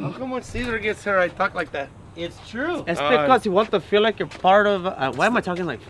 How come when Caesar gets here, I talk like that? It's true. It's Uh, because you want to feel like you're part of. Uh, why am I talking like?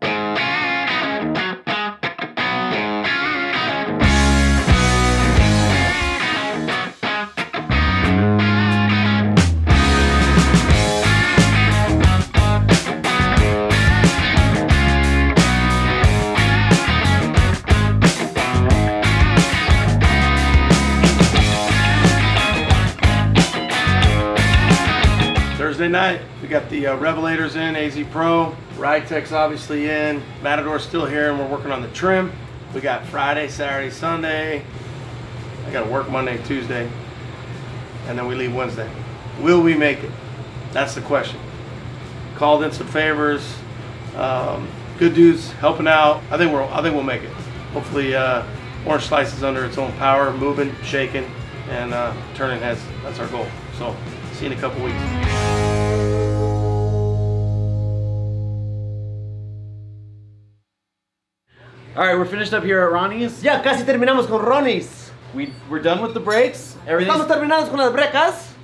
We got the uh, Revelators in, AZ Pro, Ridetech's obviously in, Matador's still here, and we're working on the trim. We got Friday, Saturday, Sunday. I got to work Monday, Tuesday, and then we leave Wednesday. Will we make it? That's the question. Called in some favors, um, good dudes helping out. I think we're, I think we'll make it. Hopefully, uh, Orange Slice is under its own power, moving, shaking, and uh, turning heads. That's our goal. So, see you in a couple weeks. All right, we're finished up here at Ronnie's. Ya casi terminamos con Ronnie's. We we're done with the brakes. Everything's, Estamos terminados con las brecas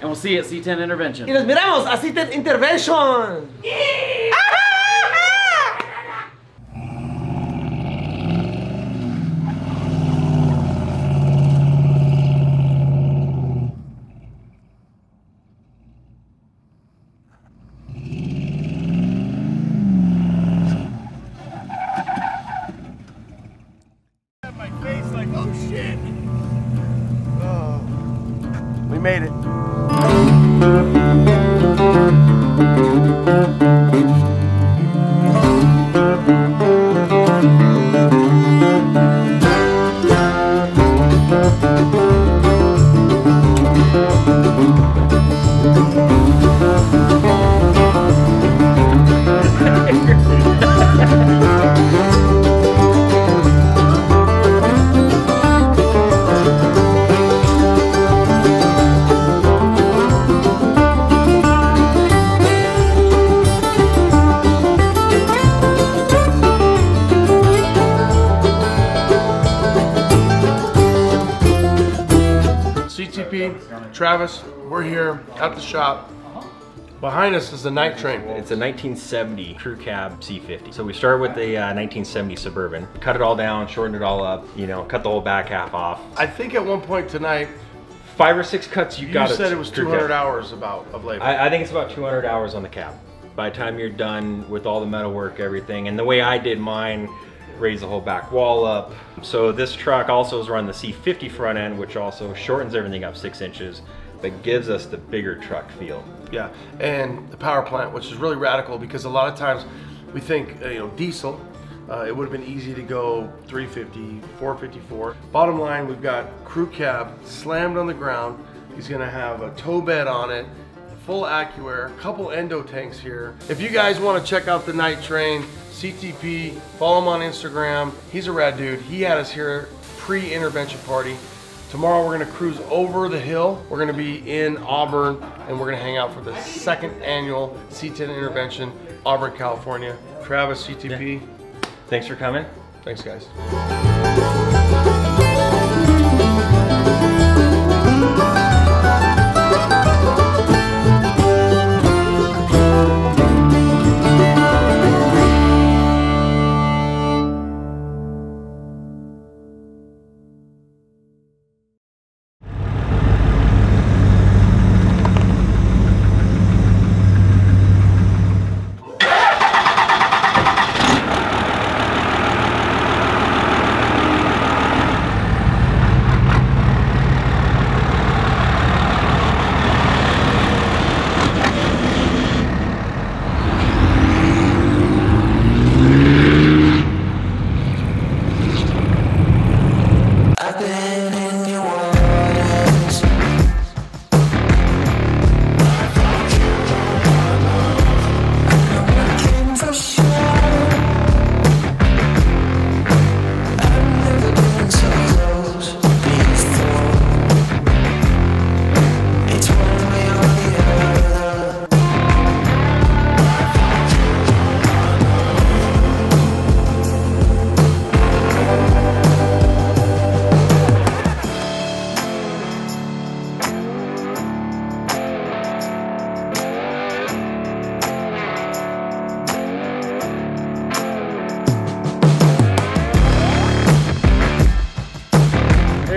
and we'll see you at C10 Intervention. y nos miramos así te intervention. my face like, oh shit. Oh. We made it. Travis, we're here at the shop. Behind us is the night train. It's a 1970 crew cab C50. So we started with the uh, 1970 Suburban, cut it all down, shortened it all up, you know, cut the whole back half off. I think at one point tonight, Five or six cuts you, you got. said it was 200 hours about of labor. I, I think it's about 200 hours on the cab. By the time you're done with all the metal work, everything, and the way I did mine, raise the whole back wall up. So this truck also is run the C50 front end, which also shortens everything up six inches, but gives us the bigger truck feel. Yeah, and the power plant, which is really radical because a lot of times we think, uh, you know, diesel, uh, it would have been easy to go 350, 454. Bottom line, we've got crew cab slammed on the ground. He's gonna have a tow bed on it, full AccuAir, a couple endo tanks here. If you guys wanna check out the night train, CTP, follow him on Instagram. He's a rad dude. He had us here pre-intervention party. Tomorrow we're gonna cruise over the hill. We're gonna be in Auburn and we're gonna hang out for the second annual C10 intervention, Auburn, California. Travis, CTP, Thanks for coming. thanks guys.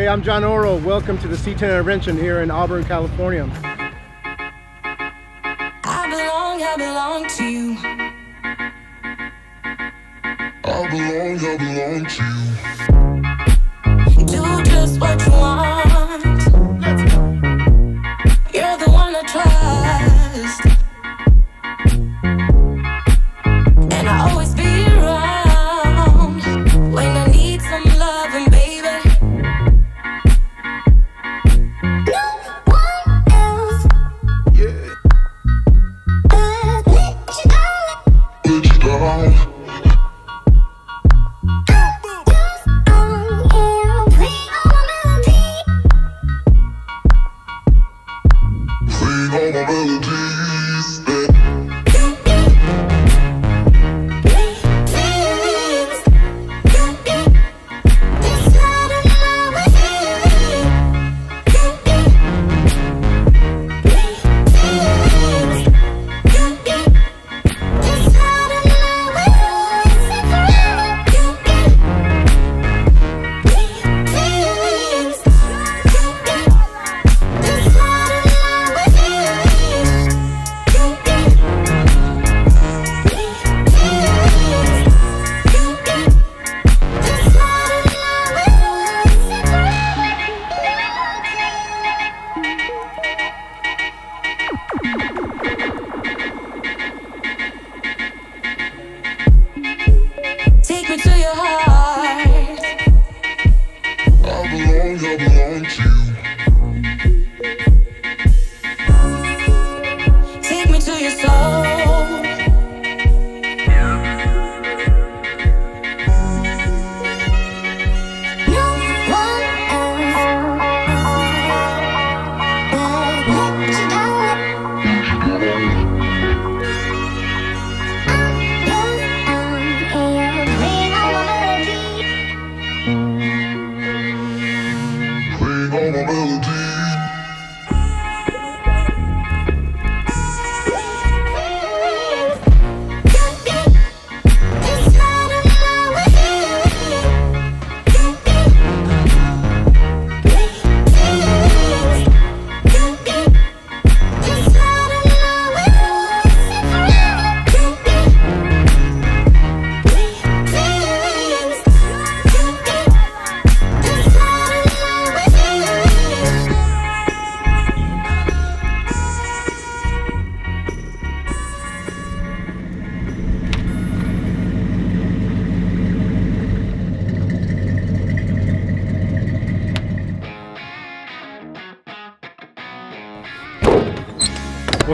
I'm John Oro. Welcome to the C10 Intervention here in Auburn, California. I belong, I belong to you. I belong, I belong to you. Do just what you want.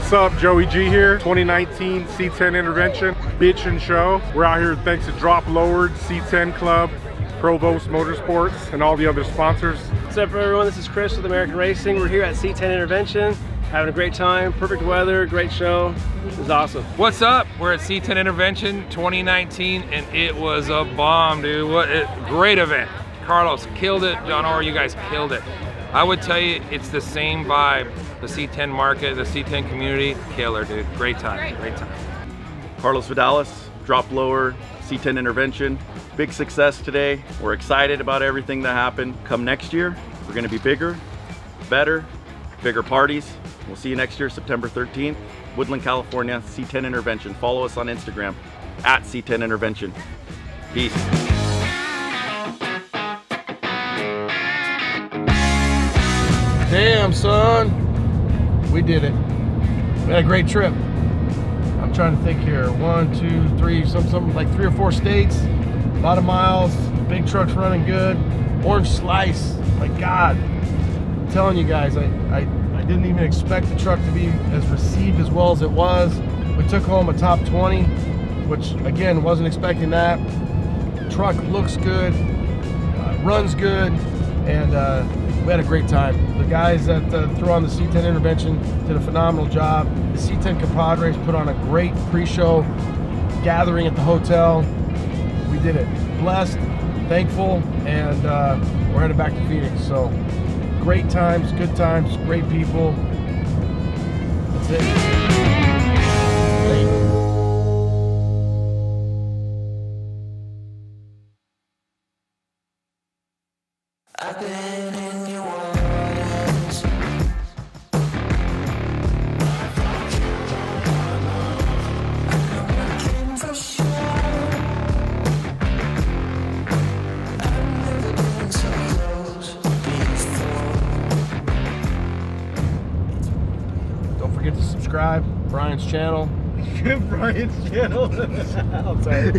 What's up, Joey G here. 2019 C10 Intervention, Bitch and Show. We're out here thanks to Drop Lowered, C10 Club, Provost Motorsports, and all the other sponsors. What's up, everyone? This is Chris with American Racing. We're here at C10 Intervention, having a great time. Perfect weather, great show. It was awesome. What's up? We're at C10 Intervention 2019, and it was a bomb, dude. What a great event. Carlos killed it. John Orr, you guys killed it. I would tell you, it's the same vibe. The C10 market, the C10 community, killer, dude. Great time, great time. Carlos Vidalis, drop lower, C10 intervention. Big success today. We're excited about everything that happened. Come next year, we're gonna be bigger, better, bigger parties. We'll see you next year, September 13th, Woodland, California, C10 intervention. Follow us on Instagram at C10 intervention. Peace. Damn, son. We did it. We had a great trip. I'm trying to think here. One, two, three, some, some like three or four states. A lot of miles. Big trucks running good. Orange slice. My God. I'm telling you guys, I, I, I didn't even expect the truck to be as received as well as it was. We took home a top 20, which again, wasn't expecting that. Truck looks good, uh, runs good, and uh, we had a great time. The guys that uh, threw on the C10 intervention did a phenomenal job. The C10 compadres put on a great pre-show gathering at the hotel. We did it. Blessed, thankful, and uh, we're headed back to Phoenix. So great times, good times, great people. That's it. Subscribe. Brian's channel. Brian's channel. I'm sorry.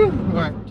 All right.